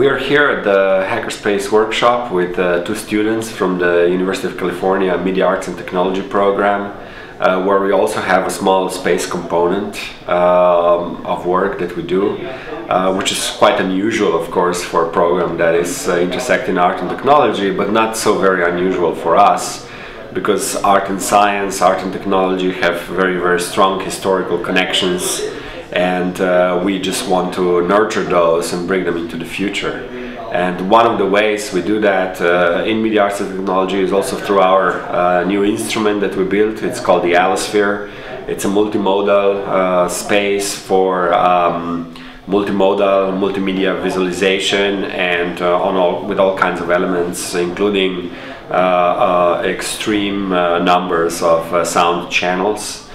We are here at the Hackerspace workshop with uh, two students from the University of California Media Arts and Technology program, uh, where we also have a small space component um, of work that we do, uh, which is quite unusual, of course, for a program that is uh, intersecting art and technology, but not so very unusual for us because art and science, art and technology have very, very strong historical connections and uh, we just want to nurture those and bring them into the future. And one of the ways we do that uh, in Media Arts and Technology is also through our uh, new instrument that we built. It's called the Allosphere. It's a multimodal uh, space for um, multimodal multimedia visualization and uh, on all, with all kinds of elements, including uh, extreme numbers of sound channels.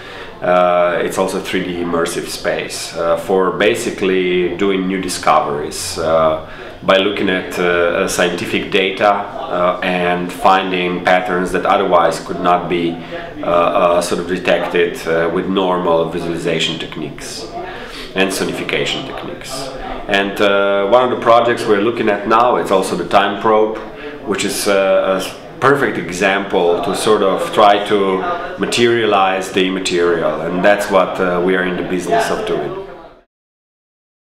Uh, it's also 3D immersive space uh, for basically doing new discoveries uh, by looking at uh, scientific data uh, and finding patterns that otherwise could not be uh, sort of detected with normal visualization techniques and sonification techniques. And one of the projects we're looking at now is also the time probe, which is perfect example to sort of try to materialize the immaterial, and that's what uh, we are in the business of doing.